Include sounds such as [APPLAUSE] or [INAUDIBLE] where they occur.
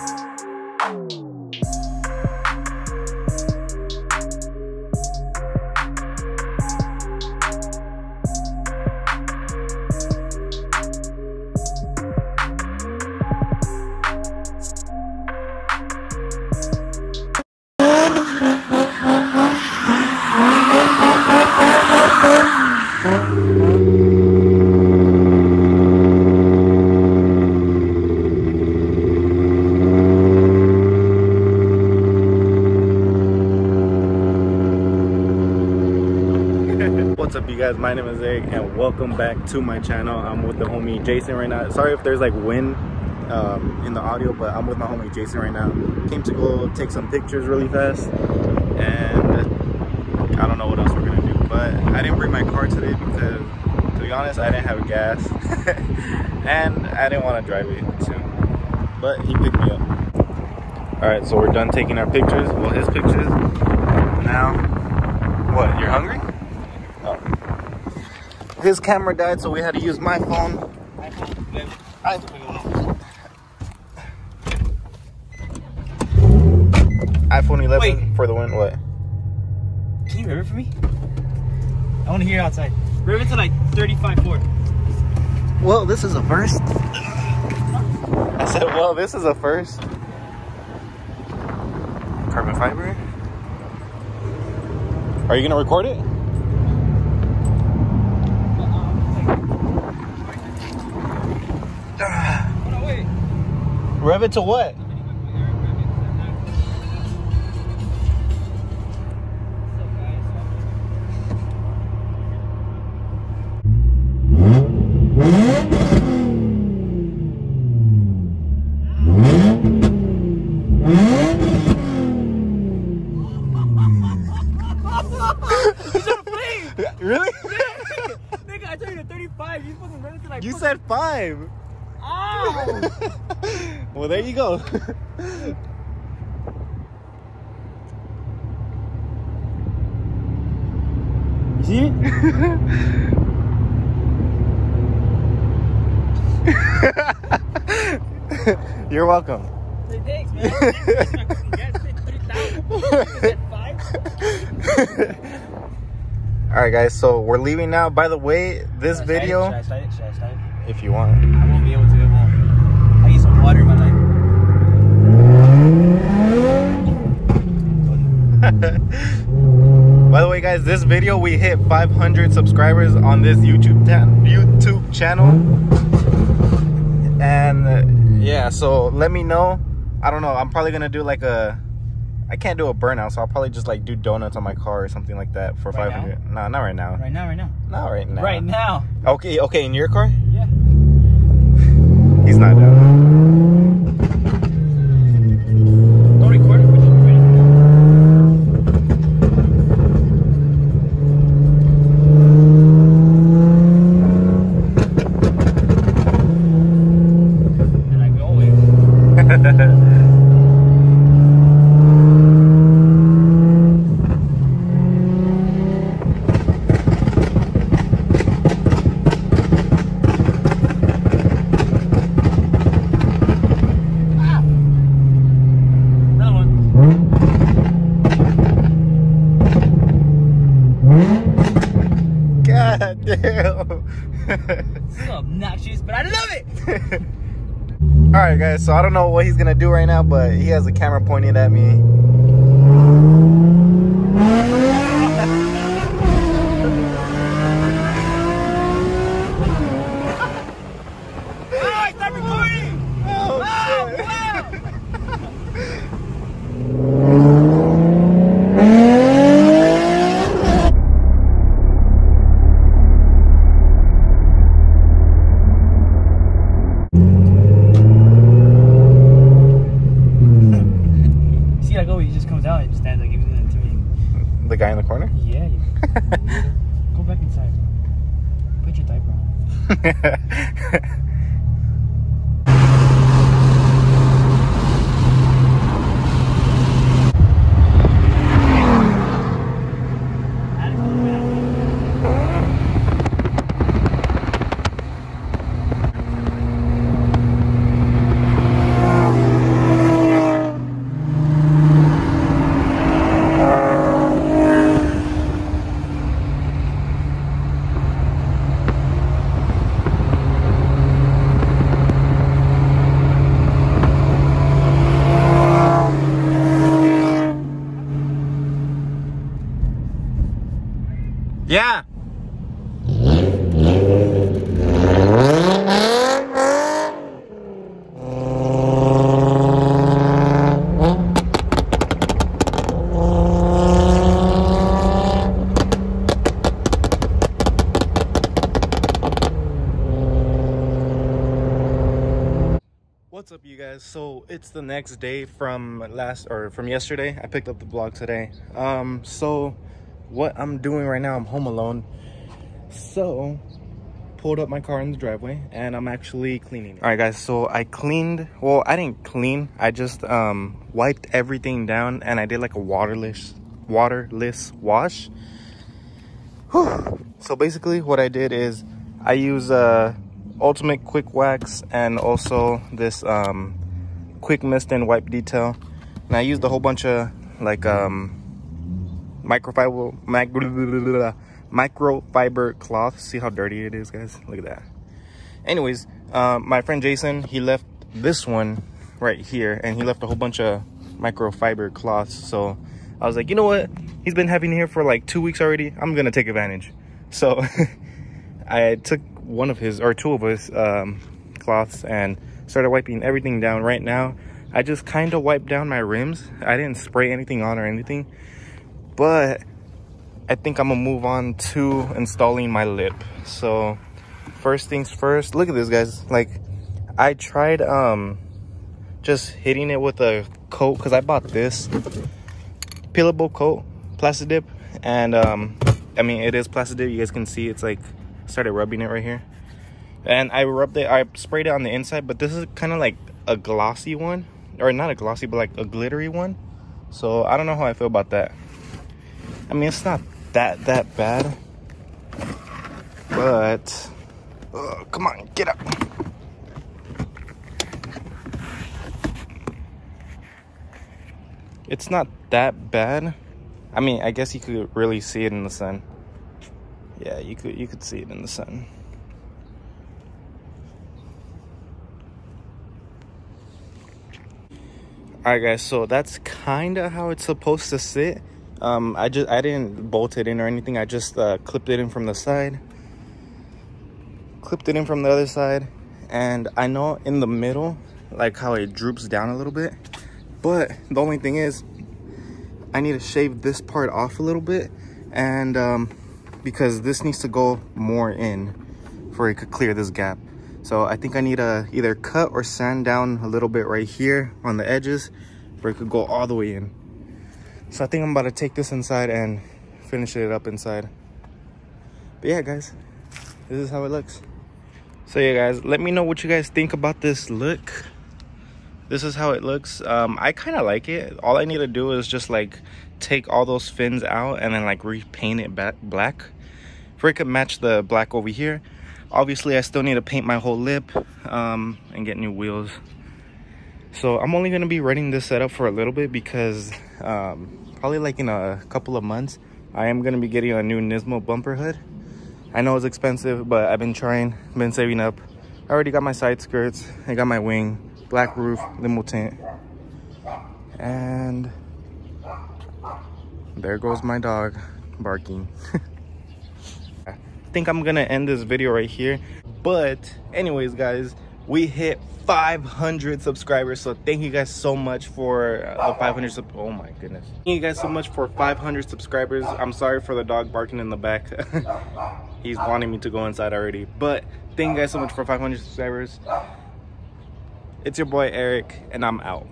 Oh, What's up you guys, my name is Eric and welcome back to my channel. I'm with the homie Jason right now. Sorry if there's like wind um, in the audio, but I'm with my homie Jason right now. Came to go take some pictures really fast and I don't know what else we're gonna do. But I didn't bring my car today because to be honest, I didn't have gas [LAUGHS] and I didn't want to drive it too. But he picked me up. Alright, so we're done taking our pictures. Well, his pictures. Now, what, you're hungry? His camera died, so we had to use my phone. iPhone iPhone 11 Wait. for the win. What? Can you it for me? I want to hear outside. It to like 35, 40. Well, this is a first. I said, well, this is a first. Carbon fiber. Are you gonna record it? Oh, no, wait. Rev it to what? [LAUGHS] really? [LAUGHS] Nigga, I told you to 35. You supposed to run like. you said five. Ow! [LAUGHS] well, there you go. [LAUGHS] You see it? [LAUGHS] You're welcome. Thanks, man. Gas said 3,000. You said five? All right, guys. So we're leaving now. By the way, this video, Should I slide it? Should I slide it? if you want. I won't be able to. It won't. Need some water in my life. By the way, guys, this video we hit 500 subscribers on this YouTube YouTube channel, and uh, yeah. So let me know. I don't know. I'm probably gonna do like a. I can't do a burnout, so I'll probably just like do donuts on my car or something like that for Right 500. No, not right now. Right now, right now. Not right now. Right now. Okay, okay. In your car? Yeah. He's not down. Don't record it. but just read it. And I go always. Another one. God [LAUGHS] damn. So obnoxious, but I love it. [LAUGHS] All right, guys. So I don't know what he's gonna do right now, but he has a camera pointing at me. Oh, I stopped recording. Oh, Oh, shit. wow. See, like, oh, he just comes out and stands like, gives it to me. The guy in the corner. Yeah, you [LAUGHS] go back inside. Put your diaper on. [LAUGHS] Yeah. what's up you guys? So it's the next day from last or from yesterday. I picked up the vlog today. Um so what I'm doing right now, I'm home alone. So pulled up my car in the driveway and I'm actually cleaning. All right, guys. So I cleaned. Well, I didn't clean. I just um wiped everything down and I did like a waterless waterless wash. Whew. So basically, what I did is I use uh ultimate quick wax and also this um quick mist and wipe detail and i used a whole bunch of like um microfiber microfiber cloth. See how dirty it is guys? Look at that. Anyways um my friend jason he left this one right here and he left a whole bunch of microfiber cloths. So i was like you know what? He's been having here for like two weeks already. I'm gonna take advantage. So [LAUGHS] i took one of his or two of his um cloths and started wiping everything down. Right now i just kind of wiped down my rims. I didn't spray anything on or anything but i think i'm gonna move on to installing my lip so first things first look at this guys like i tried um just hitting it with a coat because i bought this peelable coat plastic dip and um i mean it is plastic dip you guys can see it's like started rubbing it right here and I rubbed it, I sprayed it on the inside, but this is kind of like a glossy one, or not a glossy, but like a glittery one. So I don't know how I feel about that. I mean, it's not that, that bad, but oh, come on, get up. It's not that bad. I mean, I guess you could really see it in the sun. Yeah, you could, you could see it in the sun. all right guys so that's kind of how it's supposed to sit um i just i didn't bolt it in or anything. I just uh, clipped it in from the side. Clipped it in from the other side. And i know in the middle like how it droops down a little bit. But the only thing is i need to shave this part off a little bit. And um because this needs to go more in for it could clear this gap. So I think I need to either cut or sand down a little bit right here on the edges where it could go all the way in. So I think I'm about to take this inside and finish it up inside. But yeah, guys, this is how it looks. So yeah, guys, let me know what you guys think about this look. This is how it looks. Um, I kind of like it. All I need to do is just like take all those fins out and then like repaint it back black for it could match the black over here obviously i still need to paint my whole lip um, and get new wheels so i'm only going to be running this setup for a little bit because um, probably like in a couple of months i am going to be getting a new nismo bumper hood. I know it's expensive but i've been trying been saving up. I already got my side skirts i got my wing black roof limo tint. And there goes my dog barking. [LAUGHS] I think i'm gonna end this video right here. But anyways guys we hit 500 subscribers. So thank you guys so much for uh, the 500 sub oh my goodness. Thank you guys so much for 500 subscribers. I'm sorry for the dog barking in the back. [LAUGHS] He's wanting me to go inside already. But thank you guys so much for 500 subscribers. It's your boy eric and i'm out